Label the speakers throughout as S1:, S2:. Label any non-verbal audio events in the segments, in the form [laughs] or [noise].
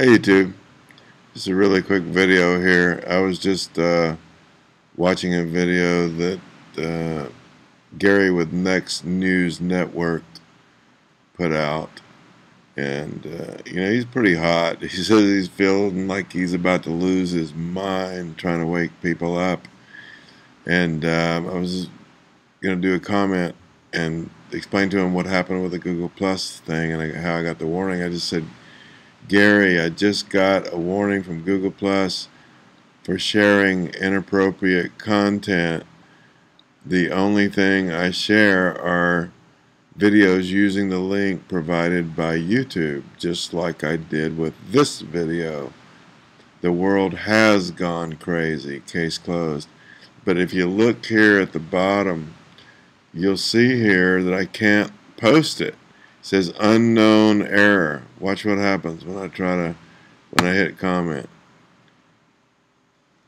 S1: Hey YouTube, just a really quick video here. I was just uh, watching a video that uh, Gary with Next News Network put out and uh, you know he's pretty hot. [laughs] He says he's feeling like he's about to lose his mind trying to wake people up and um, I was going to do a comment and explain to him what happened with the Google Plus thing and how I got the warning. I just said Gary, I just got a warning from Google Plus for sharing inappropriate content. The only thing I share are videos using the link provided by YouTube, just like I did with this video. The world has gone crazy, case closed. But if you look here at the bottom, you'll see here that I can't post it says unknown error. Watch what happens when I try to, when I hit comment.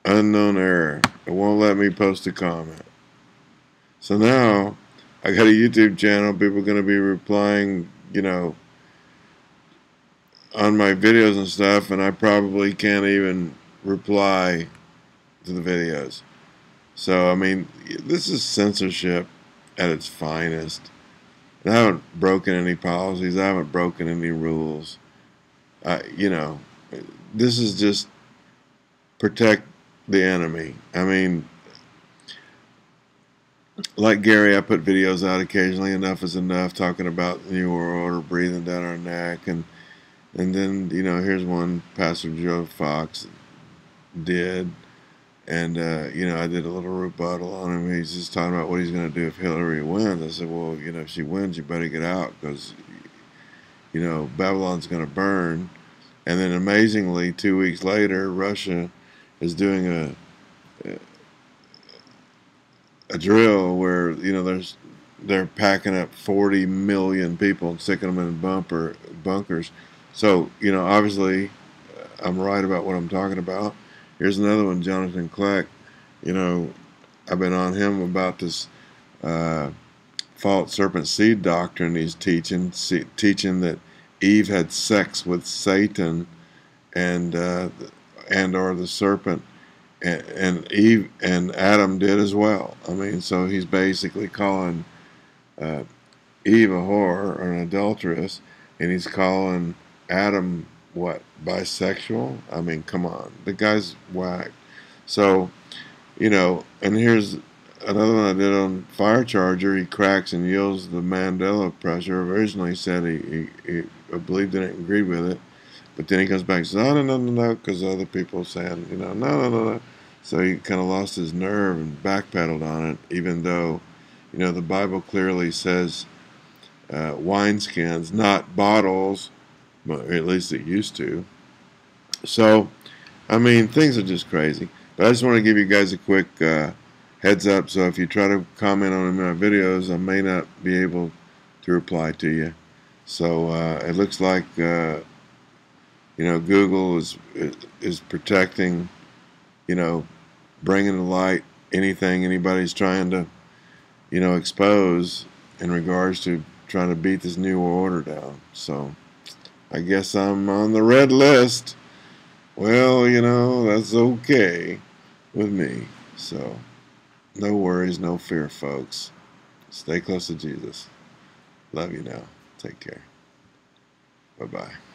S1: Unknown error. It won't let me post a comment. So now, I got a YouTube channel. People are going to be replying, you know, on my videos and stuff, and I probably can't even reply to the videos. So, I mean, this is censorship at its finest. I haven't broken any policies. I haven't broken any rules. You know, this is just protect the enemy. I mean, like Gary, I put videos out occasionally. Enough is enough, talking about the New World Order breathing down our neck, and and then you know, here's one Pastor Joe Fox did and, uh, you know, I did a little rebuttal on him. He's just talking about what he's going to do if Hillary wins. I said, well, you know, if she wins, you better get out because, you know, Babylon's going to burn. And then amazingly, two weeks later, Russia is doing a, a, a drill where, you know, there's they're packing up 40 million people and sticking them in bumper bunkers. So, you know, obviously, I'm right about what I'm talking about. Here's another one, Jonathan Kleck. You know, I've been on him about this uh, false serpent seed doctrine he's teaching, see, teaching that Eve had sex with Satan and uh, and or the serpent, and, and, Eve and Adam did as well. I mean, so he's basically calling uh, Eve a whore or an adulteress, and he's calling Adam what bisexual? I mean come on. The guy's whack. So you know and here's another one i did on fire charger. He cracks and yields the mandela pressure. Originally said he, he, he believed in it and agreed with it but then he comes back and says oh no no no no because other people saying you know no no no no. So he kind of lost his nerve and backpedaled on it even though you know the bible clearly says uh, wineskins not bottles but at least it used to. So, I mean, things are just crazy. But I just want to give you guys a quick uh, heads up. So if you try to comment on my videos, I may not be able to reply to you. So uh, it looks like uh, you know Google is is protecting, you know, bringing to light anything anybody's trying to, you know, expose in regards to trying to beat this new order down. So. I guess I'm on the red list. Well, you know, that's okay with me. So, no worries, no fear, folks. Stay close to Jesus. Love you now. Take care. Bye bye.